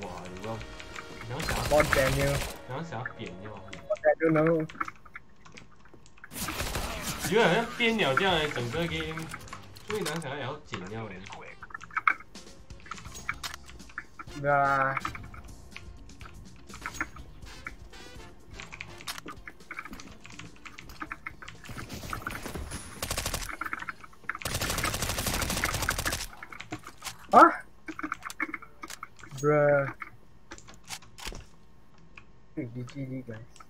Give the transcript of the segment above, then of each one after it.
哇！你要你要想要 Bon Daniel. 你要想要扁掉， I don't know. 有人像边鸟这样的整个 game，所以难想要要剪掉的。 Nah. Huh? Bruh. GG guys.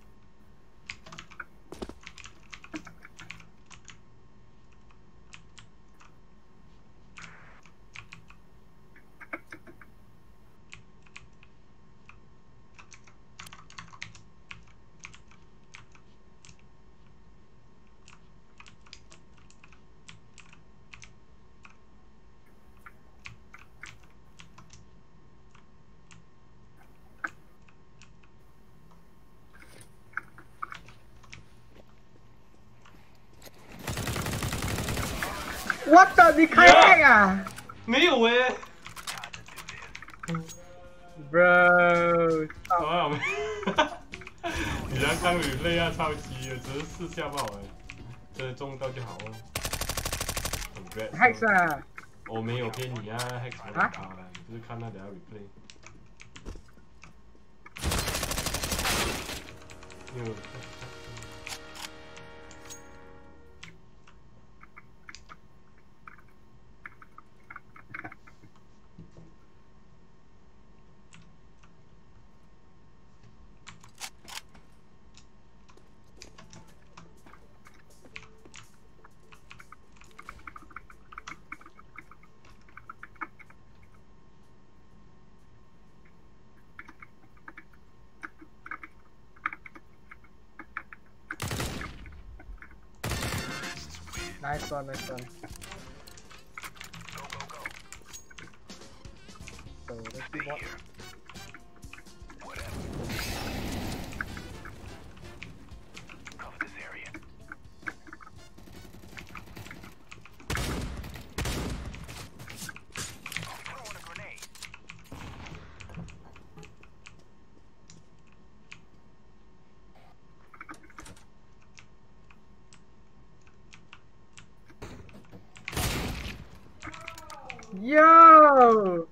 我到，你开麦呀、啊？没有哎、Bro，哈，你让钢铝累啊，超级的，只是试下爆哎，这中到就好了。我没有骗你啊，太卡了，卡了，就是看那点 replay。Nice one, nice one. So let's Yo!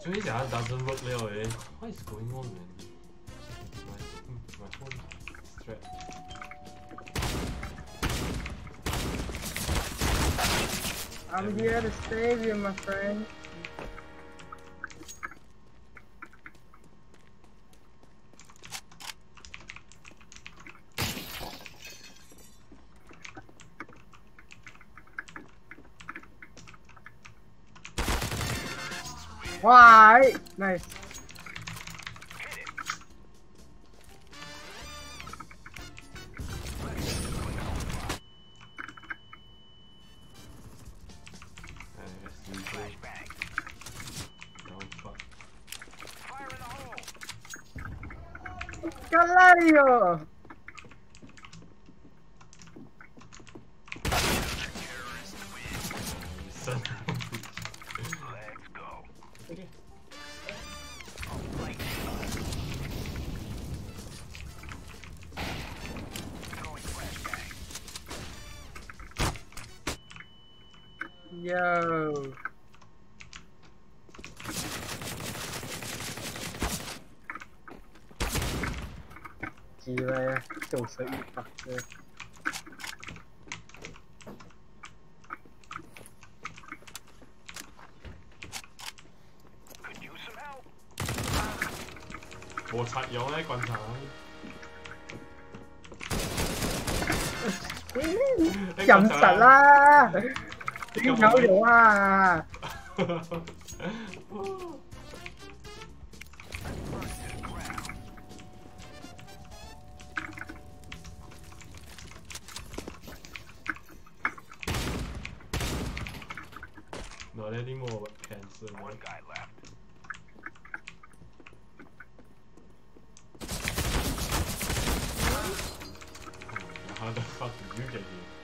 So his ad doesn't work now, eh? What is going on, man? My, my phone is trapped. I'm here to save you, my friend. Nice. Let's replay. Don't fuck. Calario! Yo. Gì vậy? Chủ sự Phật rồi. Bộ thật giống đấy, quan trọng. Chậm xả la! Not anymore, but can. One guy left. How the fuck did you get here?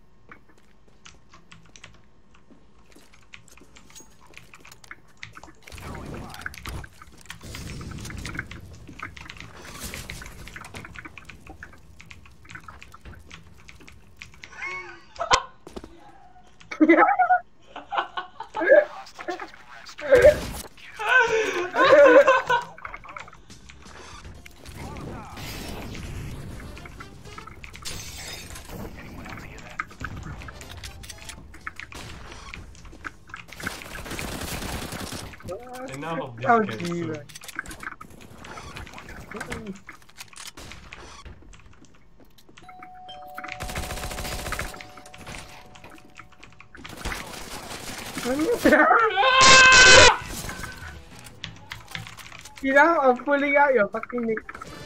Oh, How okay, oh, you know, I'm pulling out your fucking neck.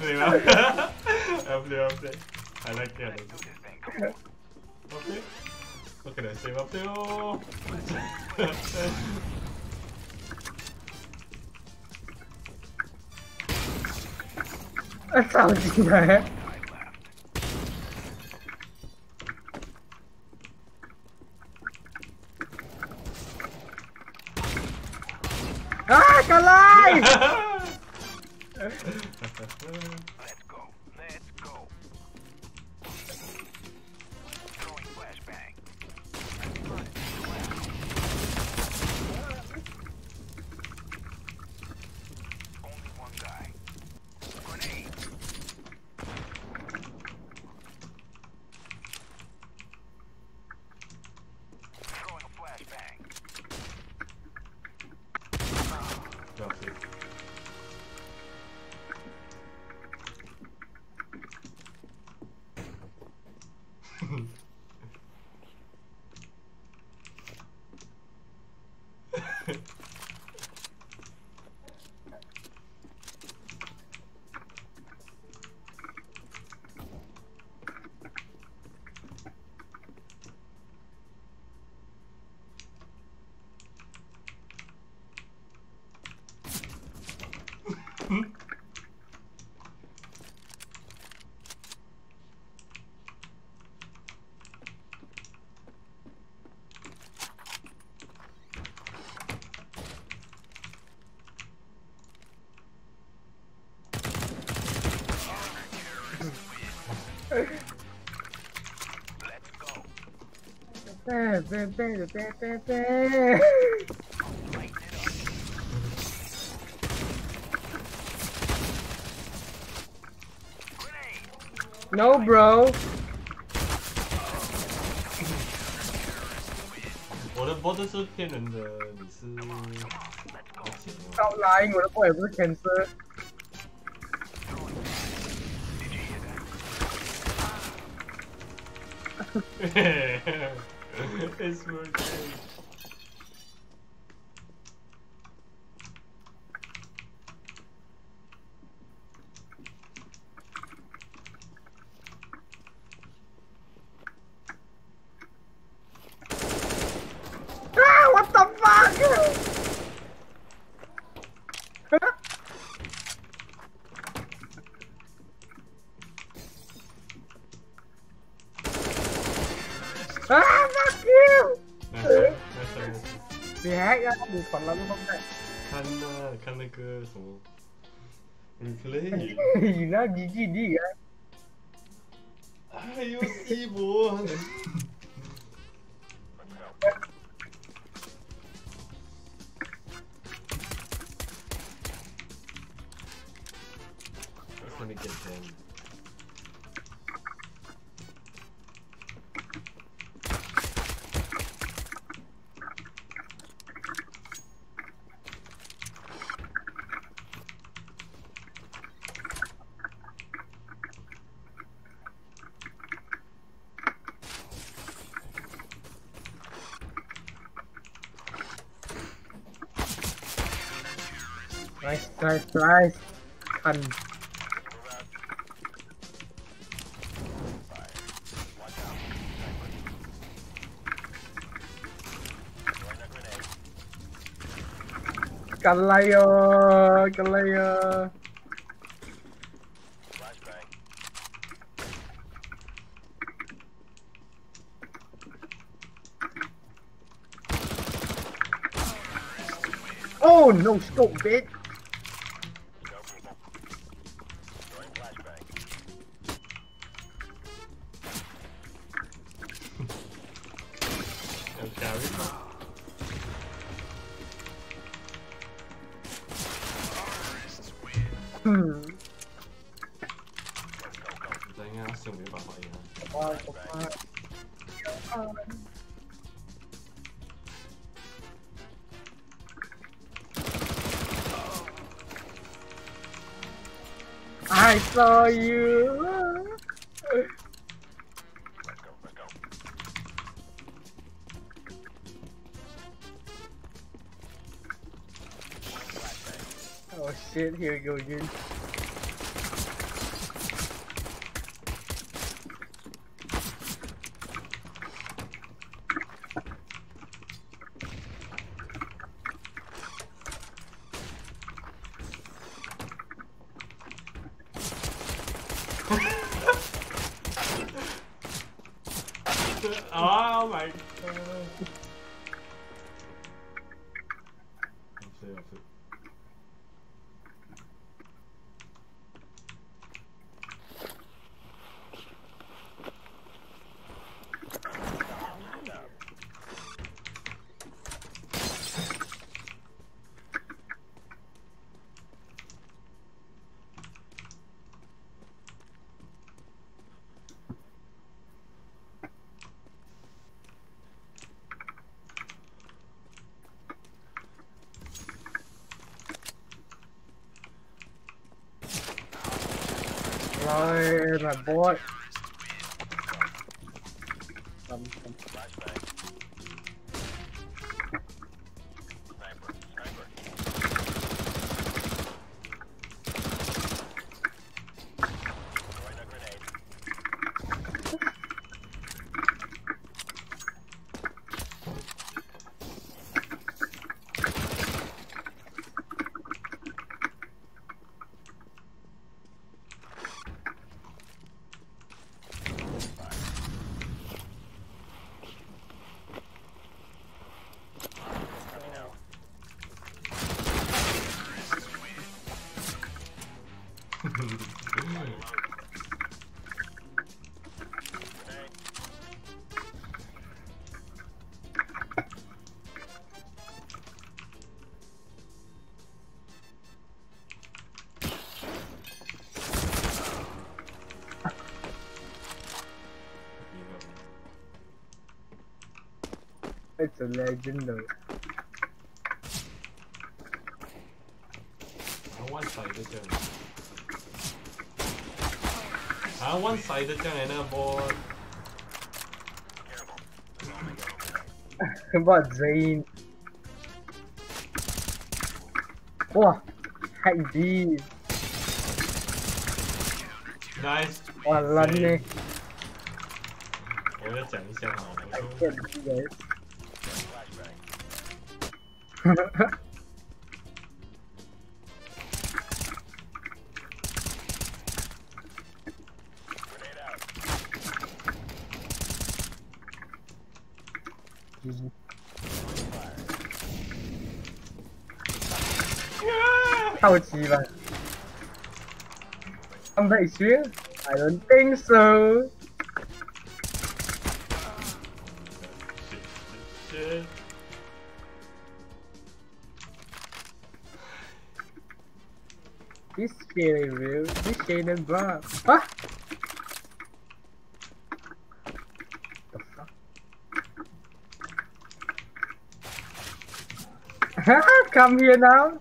Wow, well played, well well played, well played. I like that. Well played. What can I say? Well played. Oh. Sao gì đấy? À, Perfecto. Let's go. Bê, bê, bê, bê, bê, bê. Lighten it up. Grenade. No, bro. 我的 bot 是骗人的，你是有钱哦。到来，我的 boy 也不是 cancer。 it's working. 你 hack 啊，你反了都没看那看那个什么 replay，你那 GG 你啊？还有西博。Let me get them. nice, nice, nice. Cutting. Galileo, Oh no, stop, bitch! I saw you. Oh shit, here we go again. Right, my boy. it's a legend though. 아, one-sided 这样。啊，one-sided 这样的那个 ball， Careful. What Zayn? Wow, hack D. nice。哇，烂呢！我要讲一下哈，我哎说， How cheap, man. I don't think so. This shit ain't real. This shit ain't bra. Huh? The fuck? Come here now.